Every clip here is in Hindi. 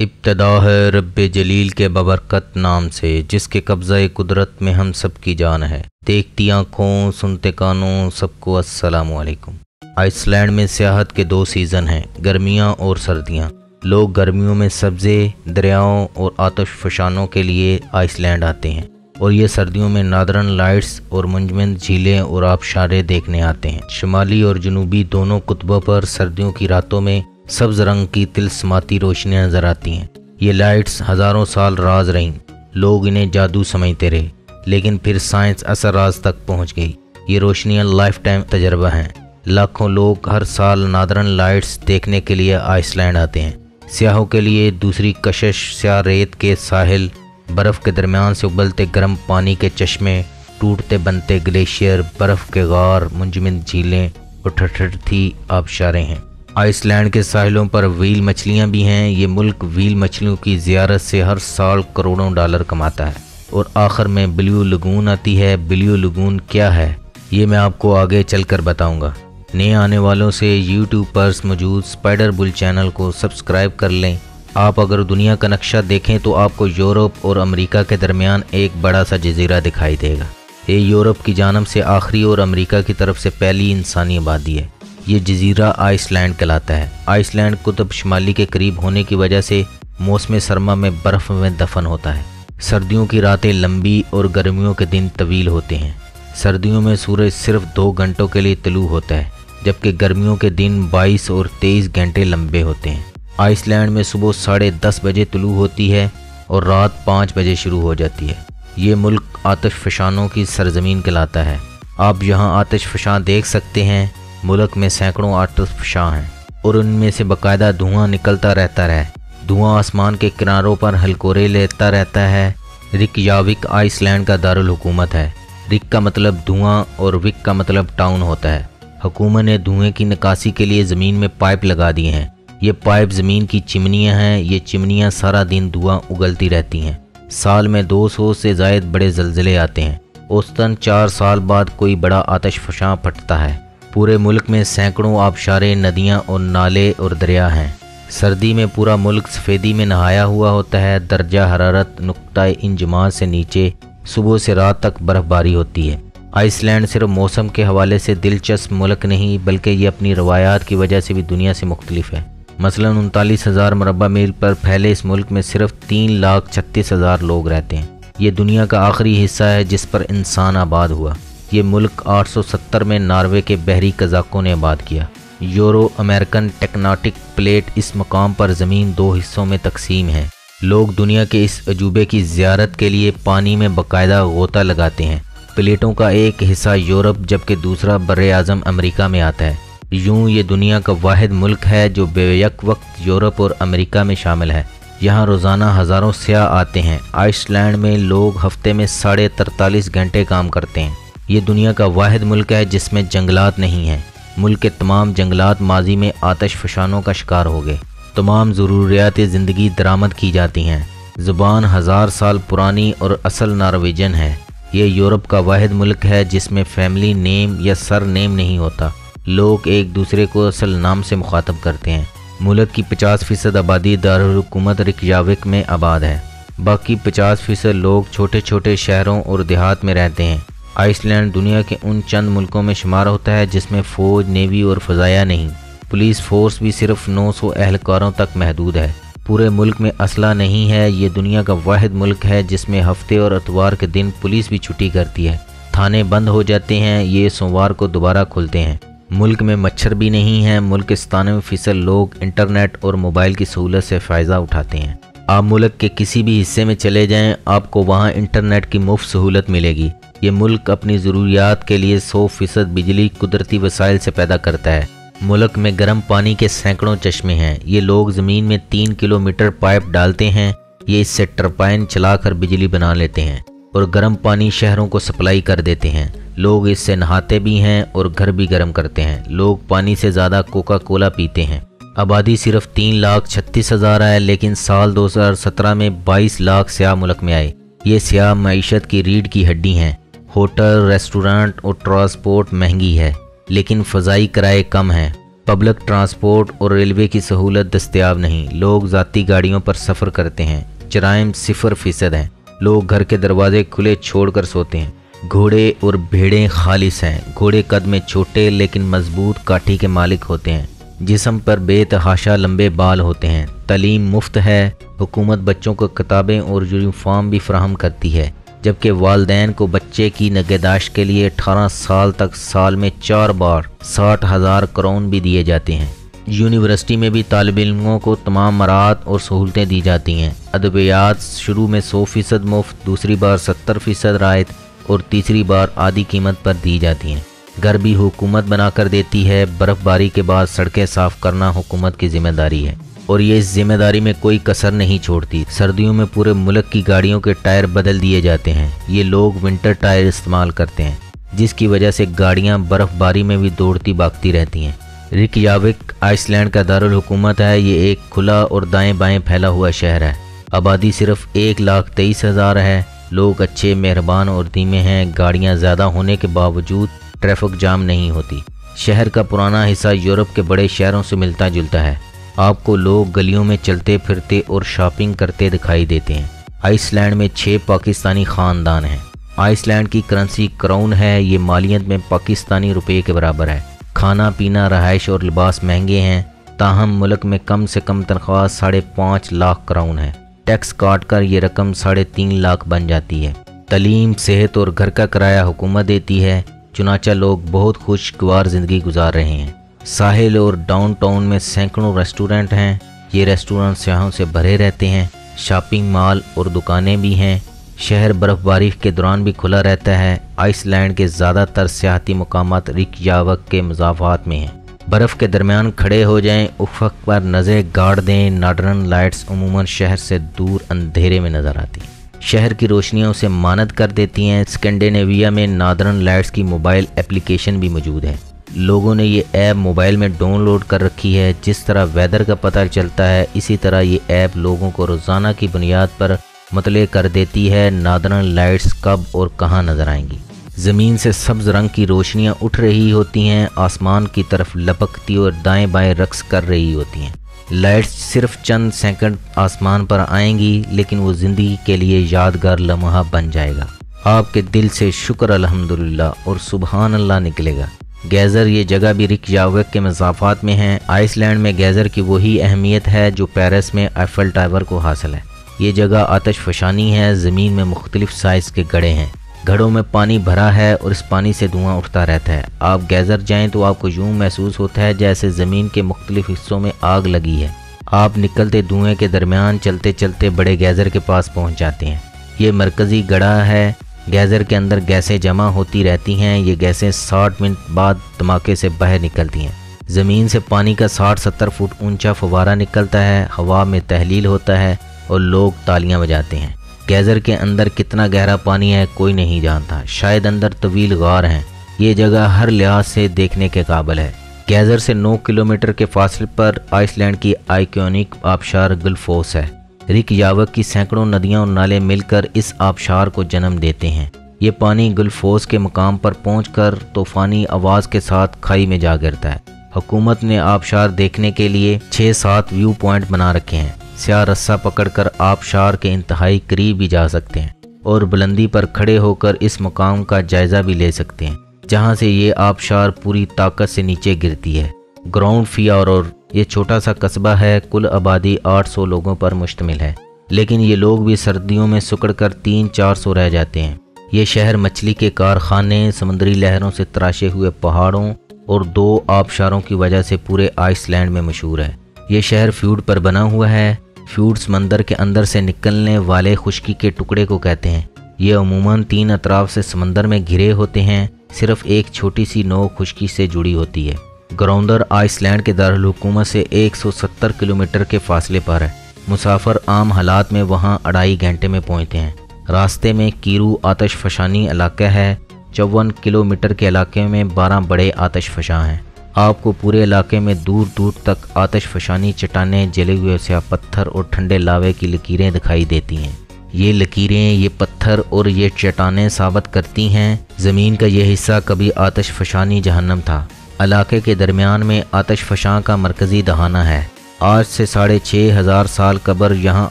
इब्तदा है रब जलील के बबरकत नाम से, जिसके कब्ज़ा कुदरत में हम सब की जान है। देखती आँखों, सुनते कानों, सबको असलकुम आइसलैंड में सियाहत के दो सीज़न हैं, गर्मियाँ और सर्दियाँ। लोग गर्मियों में सब्ज़े, दरियाओं और आतश फशानों के लिए आइसलैंड आते हैं और ये सर्दियों में नादरन लाइट्स और मुंजमंद झीलें और आबशारे देखने आते हैं। शुमाली और जनूबी दोनों कुतबों पर सर्दियों की रातों में सब्ज रंग की तिलस्माती रोशनियाँ नज़र आती हैं। ये लाइट्स हज़ारों साल राज रहीं। लोग इन्हें जादू समझते रहे, लेकिन फिर साइंस असर राज तक पहुँच गई। ये रोशनियाँ लाइफ टाइम तजर्बा हैं। लाखों लोग हर साल नादरन लाइट्स देखने के लिए आइसलैंड आते हैं। स्याहों के लिए दूसरी कशिश स्या रेत के साहिल, बर्फ़ के दरमियान से उबलते गर्म पानी के चश्मे, टूटते बनते ग्लेशियर, बर्फ़ के गार मुंजमिन झीलें और ठठी आबशारें हैं। आइसलैंड के साहिलों पर व्हील मछलियाँ भी हैं। ये मुल्क व्हील मछलियों की जियारत से हर साल करोड़ों डॉलर कमाता है। और आखिर में ब्लू लगून आती है। ब्लू लगून क्या है? ये मैं आपको आगे चलकर बताऊँगा। नए आने वालों से यूट्यूब पर मौजूद स्पाइडर बुल चैनल को सब्सक्राइब कर लें। आप अगर दुनिया का नक्शा देखें तो आपको यूरोप और अमेरिका के दरमियान एक बड़ा सा जजीरा दिखाई देगा। ये यूरोप की जानब से आखिरी और अमेरिका की तरफ़ से पहली इंसानी आबादी है। ये जजीरा आइसलैंड कहलाता है। आइसलैंड कुतुब शुमाली के करीब होने की वजह से मौसम सरमा में बर्फ़ में दफन होता है। सर्दियों की रातें लंबी और गर्मियों के दिन तवील होते हैं। सर्दियों में सूरज सिर्फ़ दो घंटों के लिए तलू होता है, जबकि गर्मियों के दिन 22 और 23 घंटे लंबे होते हैं। आइसलैंड में सुबह साढ़े दस बजे तलू होती है और रात पाँच बजे शुरू हो जाती है। ये मुल्क आतश फशानों की सरजमीन कहलाता है। आप यहाँ आतश फशां देख सकते हैं। मुल्क में सैकड़ों आर्टिस्ट शाह हैं और उनमें से बाकायदा धुआँ निकलता रहता है। धुआँ आसमान के किनारों पर हलकोरे लेता रहता है। रिक याविक आइसलैंड का दारुल हुकूमत है। रिक का मतलब धुआँ और विक का मतलब टाउन होता है। हुकूमत ने धुएँ की निकासी के लिए ज़मीन में पाइप लगा दिए हैं। ये पाइप ज़मीन की चिमनियाँ हैं। ये चिमनियाँ सारा दिन धुआँ उगलती रहती हैं। साल में 200 से जायद बड़े जल्जले आते हैं। औसतन चार साल बाद कोई बड़ा आतश फशां फटता है। पूरे मुल्क में सैकड़ों आबशारें, नदियाँ और नाले और दरिया हैं। सर्दी में पूरा मुल्क सफ़ेदी में नहाया हुआ होता है। दर्जा हरारत नुकता इंजमा से नीचे सुबह से रात तक बर्फ़बारी होती है। आइसलैंड सिर्फ़ मौसम के हवाले से दिलचस्प मुल्क नहीं, बल्कि ये अपनी रवायात की वजह से भी दुनिया से मुख्तलिफ़ है। मसलन उनतालीस हज़ार मरबा मील पर फैले इस मुल्क में सिर्फ़ तीन लाख छत्तीस हज़ार लोग रहते हैं। ये दुनिया का आखिरी हिस्सा है जिस पर इंसान आबाद हुआ। ये मुल्क 870 में नार्वे के बहरी कजाकों ने आबाद किया। यूरो अमेरिकन टेक्नाटिक प्लेट इस मकाम पर ज़मीन दो हिस्सों में तकसीम है। लोग दुनिया के इस अजूबे की ज्यारत के लिए पानी में बाकायदा गोता लगाते हैं। प्लेटों का एक हिस्सा यूरोप जबकि दूसरा बर अज़म अमरीका में आता है। यूँ ये दुनिया का वाद मुल्क है जो बेयक वक्त यूरोप और अमेरिका में शामिल है। यहाँ रोज़ाना हज़ारों स्याह आते हैं। आइसलैंड में लोग हफ़्ते में साढ़े तरतालीस घंटे काम करते हैं। ये दुनिया का वाद मुल्क है जिसमें जंगलात नहीं हैं। मुल्क के तमाम जंगलात माजी में आतश फशानों का शिकार हो गए। तमाम ज़रूरियात ज़िंदगी दरामद की जाती हैं। ज़ुबान हज़ार साल पुरानी और असल नारवेजन है। ये यूरोप का वाद मुल्क है जिसमें फैमिली नेम या सर नेम नहीं होता। लोग एक दूसरे को असल नाम से मुखातब करते हैं। मुल्क की 50 फ़ीसद आबादी दारकूमत रिकयाविक में आबाद है। बाकी 50 फ़ीसद लोग छोटे छोटे शहरों और देहात में रहते हैं। आइसलैंड दुनिया के उन चंद मुल्कों में शुमार होता है जिसमें फ़ौज, नेवी और फ़जाया नहीं। पुलिस फोर्स भी सिर्फ़ 900 एहलकारों तक महदूद है। पूरे मुल्क में असला नहीं है, ये दुनिया का वाद मुल्क है जिसमें हफ़्ते और अतवार के दिन पुलिस भी छुट्टी करती है। थाने बंद हो जाते हैं, ये सोमवार को दोबारा खुलते हैं। मुल्क में मच्छर भी नहीं है मुल्क के सतानवे फ़ीसद लोग इंटरनेट और मोबाइल की सहूलत से फ़ायदा उठाते हैं। आप मुल्क के किसी भी हिस्से में चले जाएँ, आपको वहाँ इंटरनेट की मुफ़्त सहूलत मिलेगी। ये मुल्क अपनी ज़रूरियात के लिए सौ फ़ीसद बिजली कुदरती वसाइल से पैदा करता है। मुल्क में गर्म पानी के सैकड़ों चश्मे हैं। ये लोग ज़मीन में तीन किलोमीटर पाइप डालते हैं। ये इससे टरपाइन चलाकर बिजली बना लेते हैं और गर्म पानी शहरों को सप्लाई कर देते हैं। लोग इससे नहाते भी हैं और घर भी गर्म करते हैं। लोग पानी से ज़्यादा कोका कोला पीते हैं। आबादी सिर्फ़ तीन लाख छत्तीस हज़ार है, लेकिन साल 2017 में 22 लाख स्याह मुल्क में आए। ये स्याह मीशत की रीढ़ की हड्डी हैं। होटल, रेस्टोरेंट और ट्रांसपोर्ट महँगी है, लेकिन फ़जाई किराए कम हैं। पब्लिक ट्रांसपोर्ट और रेलवे की सहूलत दस्तियाब नहीं। लोग ज़ाती गाड़ियों पर सफ़र करते हैं। जराइम सिफर फ़ीसद हैं। लोग घर के दरवाजे खुले छोड़कर सोते हैं। घोड़े और भेड़ें खालिश हैं। घोड़े कद में छोटे लेकिन मज़बूत काठी के मालिक होते हैं। जिसम पर बेतहाशा लंबे बाल होते हैं। तलीम मुफ़्त है। हुकूमत बच्चों को किताबें और यूनिफॉर्म भी फ्राहम करती है। जबकि वालदेन को बच्चे की नगहदाश्त के लिए 18 साल तक साल में चार बार साठ हज़ार करोन भी दिए जाते हैं। यूनिवर्सिटी में भी तालब इलमों को तमाम मराहत और सहूलतें दी जाती हैं। अदबियात शुरू में सौ फ़ीसद मुफ़्त, दूसरी बार सत्तर फ़ीसद रायत और तीसरी बार आधी कीमत पर दी जाती हैं। भी हुकूमत बना कर देती है, बर्फ़बारी के बाद सड़कें साफ़ करना हुकूमत की ज़िम्मेदारी है। और ये इस ज़िम्मेदारी में कोई कसर नहीं छोड़ती। सर्दियों में पूरे मुल्क की गाड़ियों के टायर बदल दिए जाते हैं। ये लोग विंटर टायर इस्तेमाल करते हैं, जिसकी वजह से गाड़ियाँ बर्फ़बारी में भी दौड़ती भागती रहती हैं। रिकयाविक, आइसलैंड का दारकूमत है, ये एक खुला और दाएँ बाएँ फैला हुआ शहर है। आबादी सिर्फ़ एक लाख तेईस हज़ार है। लोग अच्छे, मेहरबान और धीमे हैं। गाड़ियाँ ज़्यादा होने के बावजूद ट्रैफ़िक जाम नहीं होती। शहर का पुराना हिस्सा यूरोप के बड़े शहरों से मिलता जुलता है। आपको लोग गलियों में चलते फिरते और शॉपिंग करते दिखाई देते हैं। आइसलैंड में छः पाकिस्तानी ख़ानदान हैं। आइसलैंड की करेंसी क्राउन है, ये मालियत में पाकिस्तानी रुपये के बराबर है। खाना पीना रहाइश और लिबास महँगे हैं। ताहम मुल्क में कम से कम तनख्वाह साढ़े पाँच लाख क्राउन है। टैक्स काट कर ये रकम साढ़े तीन लाख बन जाती है। तलीम, सेहत और घर का किराया हुकूमत देती है। चुनाचा लोग बहुत खुशगवार ज़िंदगी गुजार रहे हैं। साहिल और डाउनटाउन में सैकड़ों रेस्टोरेंट हैं। ये रेस्टोरेंट सयाहों से भरे रहते हैं। शॉपिंग मॉल और दुकानें भी हैं। शहर बर्फ़बारी के दौरान भी खुला रहता है। आइसलैंड के ज़्यादातर सियाती मकाम रिकयावक के मजाफात में हैं। बर्फ़ के दरमियान खड़े हो जाएँ उफक पर नज़र गाड़ दें, नाडरन लाइट्स अमूमन शहर से दूर अंधेरे में नज़र आती। हैं शहर की रोशनियाँ उसे मानद कर देती हैं। स्कैंडिनेविया में नादरन लाइट्स की मोबाइल एप्लीकेशन भी मौजूद है। लोगों ने ये ऐप मोबाइल में डाउनलोड कर रखी है। जिस तरह वेदर का पता चलता है, इसी तरह ये ऐप लोगों को रोज़ाना की बुनियाद पर मतले कर देती है। नादरन लाइट्स कब और कहाँ नज़र आएँगी? ज़मीन से सब्ज़ रंग की रोशनियाँ उठ रही होती हैं। आसमान की तरफ़ लपकती और दाएँ बाएँ रक्स कर रही होती हैं। लाइट्स सिर्फ़ चंद सेकंड आसमान पर आएँगी, लेकिन वो ज़िंदगी के लिए यादगार लम्हा बन जाएगा। आपके दिल से शुक्र अल्हम्दुलिल्लाह और सुबहान अल्लाह निकलेगा। गैज़र ये जगह भी रिक यावक के मजाफात में है। आइसलैंड में गैज़र की वही अहमियत है जो पेरिस में एफल टावर को हासिल है। ये जगह आतश फशानी है, ज़मीन में मुख्तलिफ़ साइज़ के गड़े हैं। घड़ों में पानी भरा है और इस पानी से धुआँ उठता रहता है। आप गैज़र जाएँ तो आपको यूँ महसूस होता है जैसे ज़मीन के मुख्तलिफ़ हिस्सों में आग लगी है। आप निकलते धुएँ के दरमियान चलते चलते बड़े गैज़र के पास पहुँच जाते हैं। ये मरकज़ी गड़ा है। गैज़र के अंदर गैसें जमा होती रहती हैं। ये गैसें 60 मिनट बाद धमाके से बाहर निकलती हैं। ज़मीन से पानी का 60-70 फुट ऊँचा फवारा निकलता है। हवा में तहलील होता है और लोग तालियाँ बजाते हैं। गैज़र के अंदर कितना गहरा पानी है, कोई नहीं जानता। शायद अंदर तवील गार हैं। ये जगह हर लिहाज से देखने के काबिल है। गैज़र से 9 किलोमीटर के फासले पर आइसलैंड की आइकोनिक आबशार गुलफोस है। रिक यावक की सैकड़ों नदियाँ और नाले मिलकर इस आबशार को जन्म देते हैं। ये पानी गुलफोस के मकाम पर पहुंचकर तूफानी आवाज़ के साथ खाई में जा गिरता है। हुकूमत ने आबशार देखने के लिए छः सात व्यू पॉइंट बना रखे हैं। स्या रस्सा पकड़कर आबशार के इंतहाई करीब भी जा सकते हैं और बुलंदी पर खड़े होकर इस मुकाम का जायज़ा भी ले सकते हैं, जहाँ से ये आबशार पूरी ताकत से नीचे गिरती है। ग्राउंड फियार और ये छोटा सा कस्बा है, कुल आबादी 800 लोगों पर मुश्तमिल है, लेकिन ये लोग भी सर्दियों में सुकड़ कर तीन चार सौ रह जाते हैं। ये शहर मछली के कारखाने, समुद्री लहरों से तराशे हुए पहाड़ों और दो आबशारों की वजह से पूरे आइसलैंड में मशहूर है। ये शहर फ्यूड पर बना हुआ है फ्यूड समंदर के अंदर से निकलने वाले खुशकी के टुकड़े को कहते हैं। ये अमूमन तीन अतराफ से समंदर में घिरे होते हैं, सिर्फ़ एक छोटी सी नौ खुशकी से जुड़ी होती है। ग्राउंडर आइसलैंड के दारकूमत से 170 किलोमीटर के फासले पर है। मुसाफर आम हालात में वहाँ अढ़ाई घंटे में पहुँचते हैं। रास्ते में कीरू आतश फशानी इलाका है, चौवन किलोमीटर के इलाके में 12 बड़े आतश फशा हैं। आपको पूरे इलाके में दूर दूर तक आतश फशानी चटाने जले हुए स्या पत्थर और ठंडे लावे की लकीरें दिखाई देती हैं। ये लकीरें, ये पत्थर और ये चटाने साबित करती हैं, ज़मीन का यह हिस्सा कभी आतश फशानी जहन्नम था। इलाके के दरमियान में आतश फशां का मरकज़ी दहाना है। आज से साढ़े छः हज़ार साल कबर यहाँ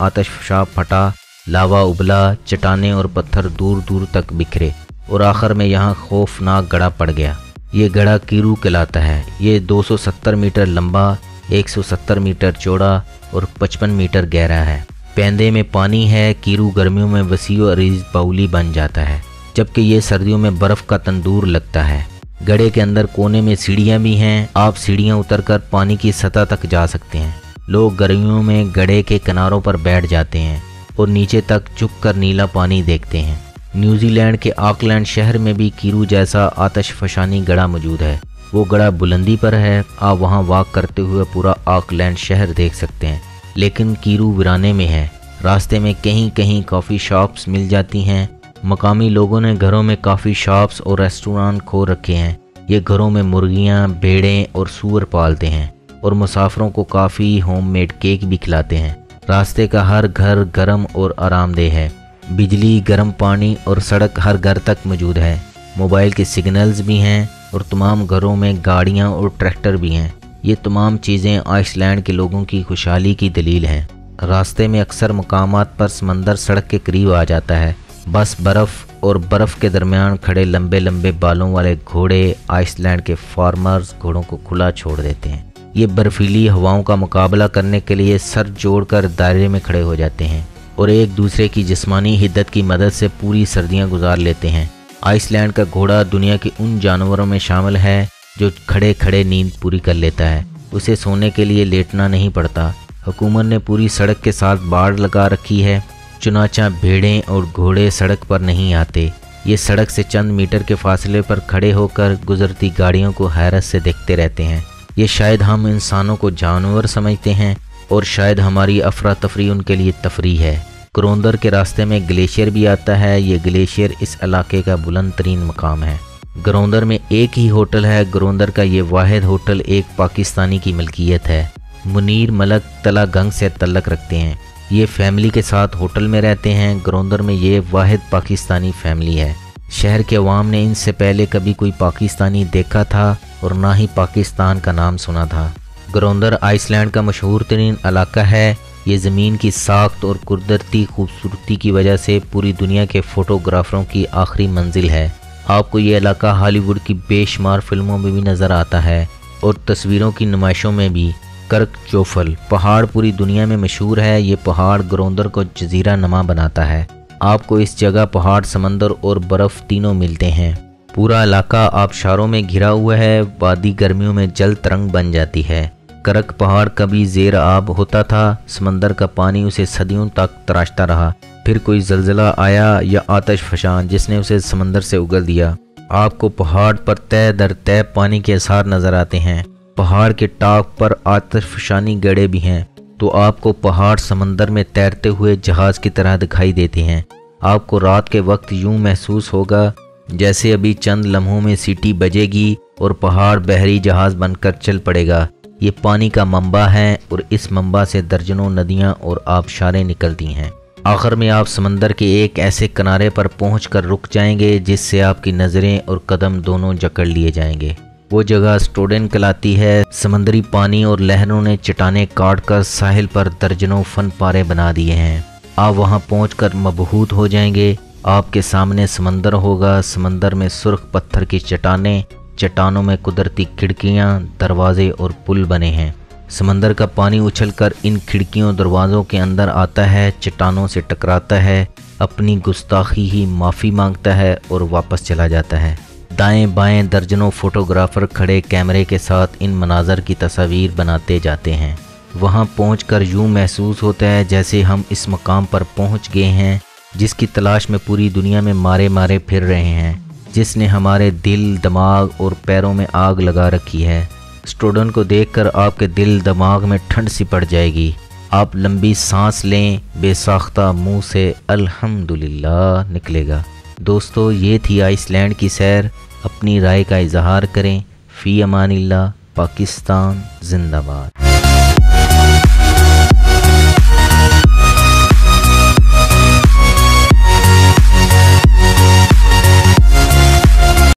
आतश फशां फटा, लावा उबला चटाने और पत्थर दूर दूर तक बिखरे, और आखिर में यहाँ खौफनाक गड़ा पड़ गया। ये गड़ा कीरू कहलाता है। ये 270 मीटर लंबा 170 मीटर चौड़ा और 55 मीटर गहरा है। पेंदे में पानी है, कीरू गर्मियों में वसी अरीज बाउली बन जाता है, जबकि ये सर्दियों में बर्फ़ का तंदूर लगता है। गड़े के अंदर कोने में सीढ़ियाँ भी हैं। आप सीढ़ियाँ उतर पानी की सतह तक जा सकते हैं। लोग गर्मियों में गड़े के किनारों पर बैठ जाते हैं और नीचे तक झुक कर नीला पानी देखते हैं। न्यूजीलैंड के आकलैंड शहर में भी कीरू जैसा आतश फशानी गड़ा मौजूद है। वो गड़ा बुलंदी पर है। आप वहाँ वॉक करते हुए पूरा आकलैंड शहर देख सकते हैं। लेकिन कीरू वीराने में है। रास्ते में कहीं कहीं कॉफ़ी शॉप्स मिल जाती हैं। मकामी लोगों ने घरों में काफ़ी शॉप्स और रेस्टोरेंट खो रखे हैं। ये घरों में मुर्गियाँ, भेड़ें और सूअर पालते हैं और मुसाफरों को काफ़ी होममेड केक भी खिलाते हैं। रास्ते का हर घर गर्म और आरामदेह है। बिजली, गर्म पानी और सड़क हर घर तक मौजूद है। मोबाइल के सिग्नल्स भी हैं और तमाम घरों में गाड़ियाँ और ट्रैक्टर भी हैं। ये तमाम चीज़ें आइसलैंड के लोगों की खुशहाली की दलील हैं। रास्ते में अक्सर मकाम पर समंदर सड़क के करीब आ जाता है। बस बर्फ़ और बर्फ़ के दरमियान खड़े लंबे लंबे बालों वाले घोड़े आइसलैंड के फार्मर्स घोड़ों को खुला छोड़ देते हैं। ये बर्फीली हवाओं का मुकाबला करने के लिए सर जोड़कर दायरे में खड़े हो जाते हैं। और एक दूसरे की जिस्मानी हिद्दत की मदद से पूरी सर्दियाँ गुजार लेते हैं। आइसलैंड का घोड़ा दुनिया के उन जानवरों में शामिल है जो खड़े खड़े नींद पूरी कर लेता है। उसे सोने के लिए लेटना नहीं पड़ता। हुकूमत ने पूरी सड़क के साथ बाढ़ लगा रखी है। चुनाचा भेड़ें और घोड़े सड़क पर नहीं आते। ये सड़क से चंद मीटर के फासले पर खड़े होकर गुजरती गाड़ियों को हैरत से देखते रहते हैं। ये शायद हम इंसानों को जानवर समझते हैं और शायद हमारी अफरा तफरी उनके लिए तफरी है। क्रोंदर के रास्ते में ग्लेशियर भी आता है। ये ग्लेशियर इस इलाके का बुलंद तरीन मकाम है। ग्रोंदर में एक ही होटल है। ग्रोंदर का ये वाद होटल एक पाकिस्तानी की मलकियत है। मुनीर मलक तला गंग से तल्लक रखते हैं। ये फैमिली के साथ होटल में रहते हैं। ग्रोंदर में ये वाद पाकिस्तानी फैमिली है। शहर के अवाम ने इनसे पहले कभी कोई पाकिस्तानी देखा था और ना ही पाकिस्तान का नाम सुना था। ग्रोंदर आइसलैंड का मशहूर तरीन इलाका है। ये ज़मीन की साख्त और कुदरती खूबसूरती की वजह से पूरी दुनिया के फ़ोटोग्राफ़रों की आखिरी मंजिल है। आपको ये इलाका हॉलीवुड की बेशुमार फ़िल्मों में भी नज़र आता है और तस्वीरों की नुमाइशों में भी। कर्क चोफल, पहाड़ पूरी दुनिया में मशहूर है, ये पहाड़ ग्रोंदर को जजीरा नमा बनाता है। आपको इस जगह पहाड़, समंदर और बर्फ़ तीनों मिलते हैं। पूरा इलाका आबशारों में घिरा हुआ है, वादी गर्मियों में जल तरंग बन जाती है। करक पहाड़ कभी जेर आब होता था, समंदर का पानी उसे सदियों तक तराशता रहा। फिर कोई जलजला आया या आतश फशान, जिसने उसे समंदर से उगल दिया। आपको पहाड़ पर तय दर तय पानी के आसार नज़र आते हैं। पहाड़ के टाप पर आतश फशानी गड़े भी हैं तो आपको पहाड़ समंदर में तैरते हुए जहाज़ की तरह दिखाई देते हैं। आपको रात के वक्त यूँ महसूस होगा, जैसे अभी चंद लम्हों में सीटी बजेगी और पहाड़ बहरी जहाज़ बनकर चल पड़ेगा। ये पानी का मंबा है और इस मंबा से दर्जनों नदियाँ और आबशारें निकलती हैं। आखिर में आप समंदर के एक ऐसे किनारे पर पहुँच रुक जाएँगे जिससे आपकी नज़रें और कदम दोनों जकड़ लिए जाएँगे। वो जगह स्टूडेंट कहलाती है। समंदरी पानी और लहरों ने चटाने काट कर साहिल पर दर्जनों फन पारे बना दिए हैं। आप वहाँ पहुँच कर मबहूत हो जाएँगे। आपके सामने समंदर होगा। समंदर में सुर्ख पत्थर की चट्टानें चट्टानों में कुदरती खिड़कियाँ, दरवाजे और पुल बने हैं। समंदर का पानी उछलकर इन खिड़कियों दरवाज़ों के अंदर आता है, चट्टानों से टकराता है, अपनी गुस्ताखी ही माफ़ी माँगता है और वापस चला जाता है। दाएँ बाएँ दर्जनों फोटोग्राफर खड़े कैमरे के साथ इन मनाजर की तस्वीर बनाते जाते हैं। वहाँ पहुँच कर यूँ महसूस होता है जैसे हम इस मकाम पर पहुँच गए हैं, जिसकी तलाश में पूरी दुनिया में मारे मारे फिर रहे हैं। जिसने हमारे दिल, दिमाग और पैरों में आग लगा रखी है। स्टूडेंट को देखकर आपके दिल, दिमाग में ठंड सी पड़ जाएगी। आप लंबी सांस लें, बेसाख्ता मुँह से अल्हम्दुलिल्लाह निकलेगा। दोस्तों, ये थी आइसलैंड की सैर। अपनी राय का इजहार करें। फ़ी अमानिल्ला पाकिस्तान, जिंदाबाद।